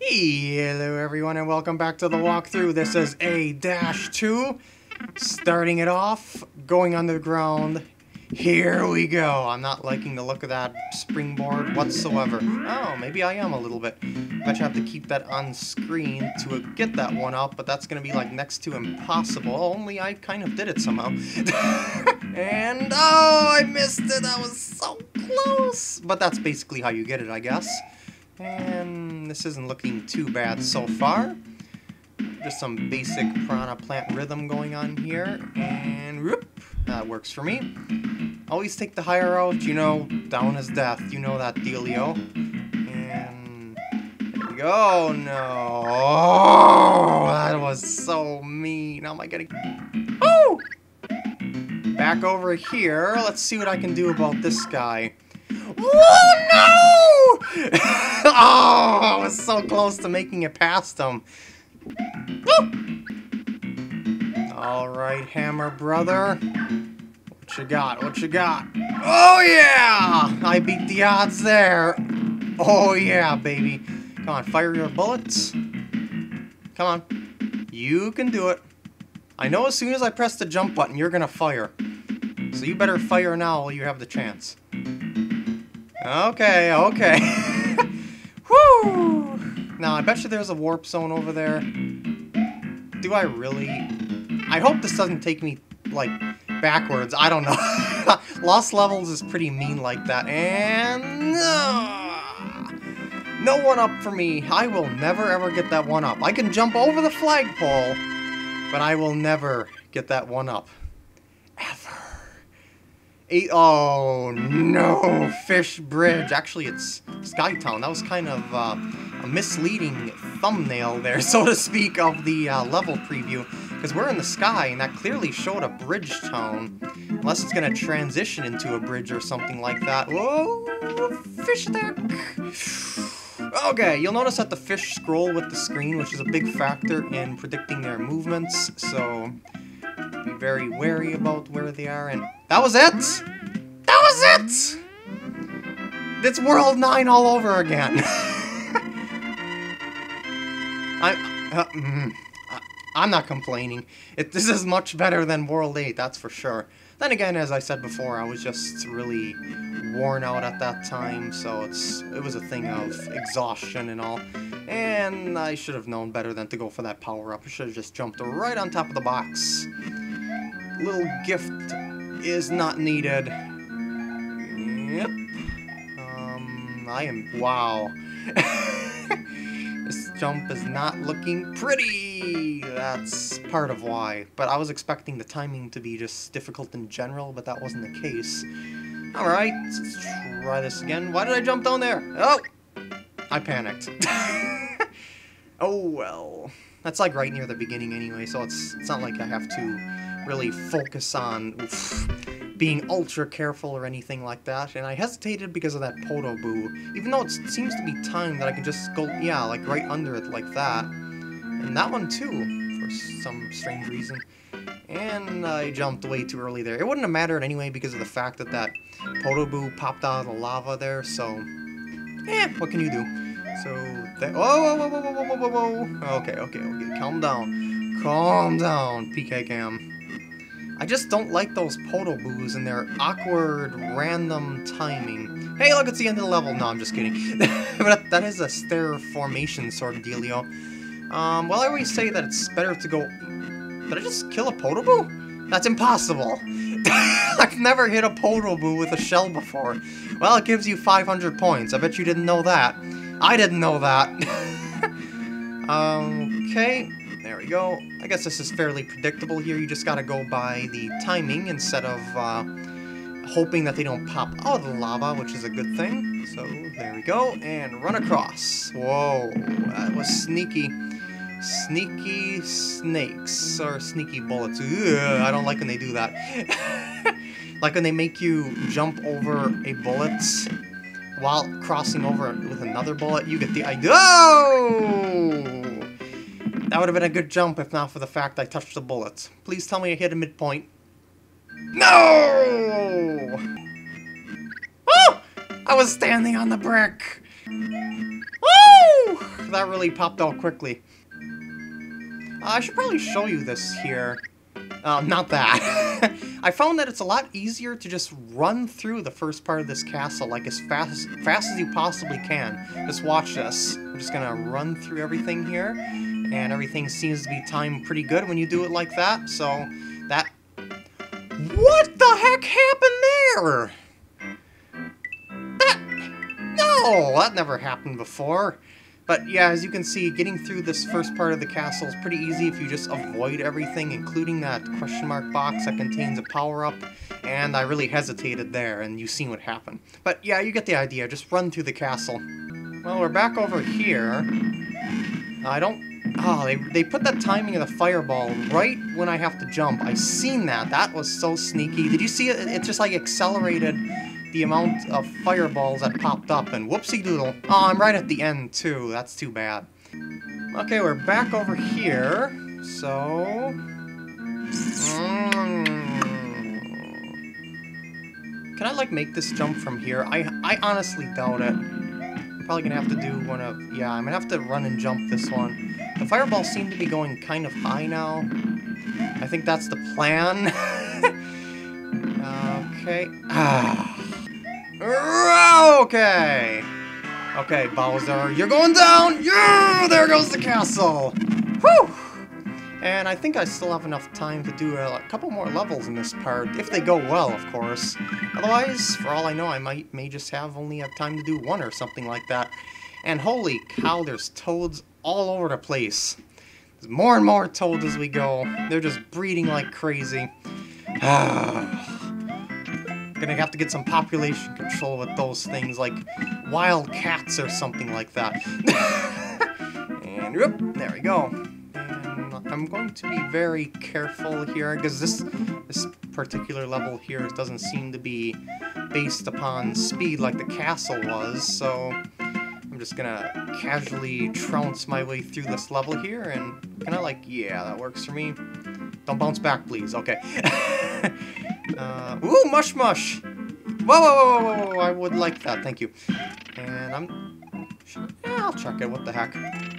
Hello everyone and welcome back to the mm-hmm. walkthrough. This is A-2. Starting it off, going underground. Here we go. I'm not liking the look of that springboard whatsoever. Oh, maybe I am a little bit. I bet you have to keep that on screen to get that one up, but that's going to be like next to impossible. Only I kind of did it somehow. and, oh, I missed it. That was so close. But that's basically how you get it, I guess. And this isn't looking too bad so far. Just some basic piranha Plant rhythm going on here. And whoop, that works for me. Always take the higher route, you know, down is death. You know that dealio. And there we go. No. Oh, that was so mean. Am I getting... Oh! Back over here. Let's see what I can do about this guy. Oh, no! oh, was so close to making it past him. Alright, Hammer Brother. What you got? What you got? Oh, yeah! I beat the odds there. Oh, yeah, baby. Come on, fire your bullets. Come on. You can do it. I know as soon as I press the jump button, you're gonna fire. So you better fire now while you have the chance. Okay, okay. Now, I bet you there's a warp zone over there. Do I really? I hope this doesn't take me, like, backwards. I don't know. Lost Levels is pretty mean like that. And... Uh, no one up for me. I will never ever get that one up. I can jump over the flagpole, but I will never get that one up. Ever. Eight, oh no, Fish Bridge. Actually, it's Skytown. That was kind of uh, a misleading thumbnail there, so to speak, of the uh, level preview. Because we're in the sky, and that clearly showed a bridge tone. Unless it's going to transition into a bridge or something like that. Whoa, fish deck. Okay, you'll notice that the fish scroll with the screen, which is a big factor in predicting their movements, so be very wary about where they are, and that was it! That was it! It's World 9 all over again. I, uh, mm, I, I'm not complaining. It, this is much better than World 8, that's for sure. Then again, as I said before, I was just really worn out at that time, so it's it was a thing of exhaustion and all. And I should have known better than to go for that power-up. I should have just jumped right on top of the box. Little gift is not needed. Yep. Um, I am... Wow. this jump is not looking pretty! That's part of why. But I was expecting the timing to be just difficult in general, but that wasn't the case. Alright, let's try this again. Why did I jump down there? Oh! I panicked. oh well. That's like right near the beginning anyway, so it's, it's not like I have to really focus on oof, being ultra careful or anything like that. And I hesitated because of that Podoboo, even though it seems to be timed that I can just go, yeah, like right under it like that. And that one too, for some strange reason. And I jumped way too early there. It wouldn't have mattered anyway because of the fact that that Podoboo popped out of the lava there, so... Eh, what can you do? So, that... Whoa, whoa, whoa, whoa, whoa, whoa, whoa, whoa! Okay, okay, okay, calm down. Calm down, PkGam. I just don't like those Podoboos and their awkward, random timing. Hey, look, it's the end of the level. No, I'm just kidding. but that is a stair formation sort of dealio. Um, well, I always say that it's better to go... Did I just kill a Podoboo? That's impossible. I've never hit a Podoboo with a shell before. Well, it gives you 500 points. I bet you didn't know that. I didn't know that. um, okay, there we go. I guess this is fairly predictable here. You just gotta go by the timing instead of uh, hoping that they don't pop out of the lava, which is a good thing. So, there we go. And run across. Whoa, that was sneaky. Sneaky snakes, or sneaky bullets. Ugh, I don't like when they do that. like when they make you jump over a bullet while crossing over with another bullet, you get the idea. Oh! That would have been a good jump if not for the fact I touched the bullets. Please tell me I hit a midpoint. No! Oh! I was standing on the brick. Woo! that really popped out quickly. Uh, I should probably show you this here. Um, not that. I found that it's a lot easier to just run through the first part of this castle, like as fast, fast as you possibly can. Just watch this. I'm just gonna run through everything here, and everything seems to be timed pretty good when you do it like that, so that... What the heck happened there? That... No, that never happened before. But yeah, as you can see, getting through this first part of the castle is pretty easy if you just avoid everything, including that question mark box that contains a power-up. And I really hesitated there, and you've seen what happened. But yeah, you get the idea. Just run through the castle. Well, we're back over here. I don't... Oh, they, they put that timing of the fireball right when I have to jump. I seen that. That was so sneaky. Did you see it? It just like accelerated the amount of fireballs that popped up, and whoopsie doodle. Oh, I'm right at the end, too. That's too bad. Okay, we're back over here, so... Mm. Can I, like, make this jump from here? I, I honestly doubt it. I'm probably gonna have to do one of... Yeah, I'm gonna have to run and jump this one. The fireballs seem to be going kind of high now. I think that's the plan. okay. Ah. Okay. Okay, Bowser, you're going down! Yeah! There goes the castle! Whew! And I think I still have enough time to do a, a, couple more levels in this part, if they go well, of course. Otherwise, for all I know, I might may just have only have time to do one or something like that. And holy cow, there's toads all over the place. There's more and more toads as we go. They're just breeding like crazy. Gonna have to get some population control with those things, like wild cats or something like that. and whoop, there we go. I'm going to be very careful here, because this, this particular level here doesn't seem to be based upon speed like the castle was, so I'm just gonna casually trounce my way through this level here, and kind of like, yeah, that works for me. Don't bounce back, please. Okay. Uh, ooh, mush mush! Whoa, whoa, whoa, whoa, whoa, I would like that, thank you. And I'm... Yeah, I'll check it, what the heck.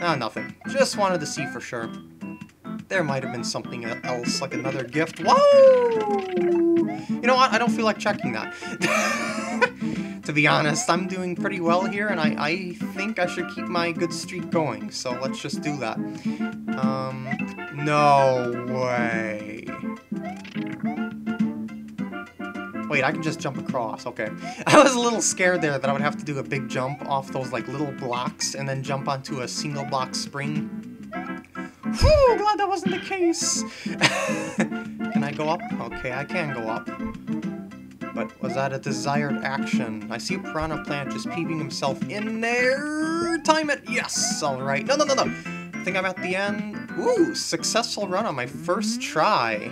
Ah, nothing. Just wanted to see for sure. There might have been something else, like another gift. Whoa! You know what, I don't feel like checking that. to be honest, I'm doing pretty well here, and I, I think I should keep my good streak going, so let's just do that. Um, no way. Wait, I can just jump across. Okay. I was a little scared there that I would have to do a big jump off those like little blocks and then jump onto a single block spring. Whew, glad that wasn't the case. can I go up? Okay, I can go up. But was that a desired action? I see piranha plant just peeping himself in there. Time it. Yes. All right. No, no, no, no. I think I'm at the end. Ooh, successful run on my first try.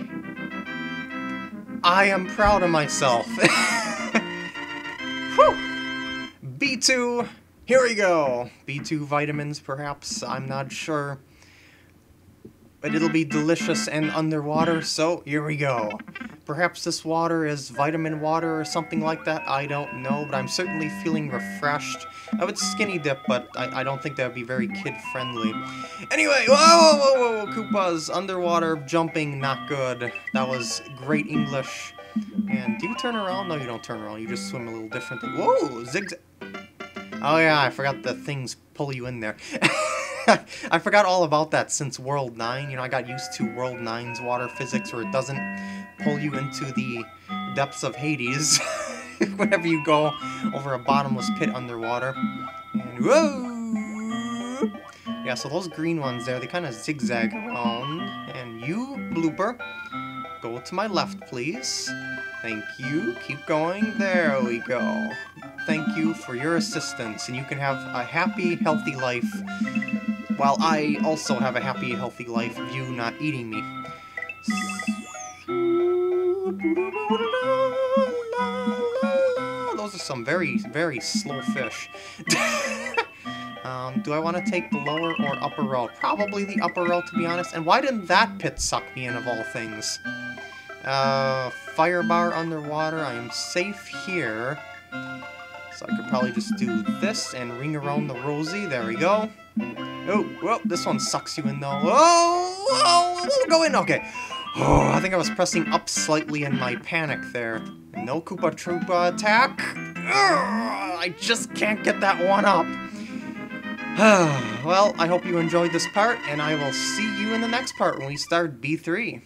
I am proud of myself. B2, here we go. B2 vitamins, perhaps, I'm not sure. But it'll be delicious and underwater, so here we go. Perhaps this water is vitamin water or something like that, I don't know, but I'm certainly feeling refreshed. I would skinny dip, but I, I don't think that would be very kid-friendly. Anyway, whoa, whoa, whoa, whoa, Koopas, underwater, jumping, not good. That was great English. And do you turn around? No, you don't turn around, you just swim a little differently. Whoa, zigzag. Oh yeah, I forgot the things pull you in there. I forgot all about that since World 9. You know, I got used to World 9's water physics where it doesn't pull you into the depths of Hades whenever you go over a bottomless pit underwater. And whoa! Yeah, so those green ones there, they kind of zigzag around. And you, Blooper, go to my left, please. Thank you. Keep going. There we go. Thank you for your assistance, and you can have a happy, healthy life while I also have a happy, healthy life you not eating me. Those are some very, very slow fish. um, do I want to take the lower or upper route? Probably the upper route, to be honest. And why didn't that pit suck me in, of all things? Uh, fire bar underwater. I am safe here. So I could probably just do this and ring around the rosy. There we go. Oh, well, this one sucks you in though. Oh, oh, we'll go in. Okay. Oh, I think I was pressing up slightly in my panic there. No Koopa Troopa attack. I just can't get that one up. well, I hope you enjoyed this part, and I will see you in the next part when we start B3.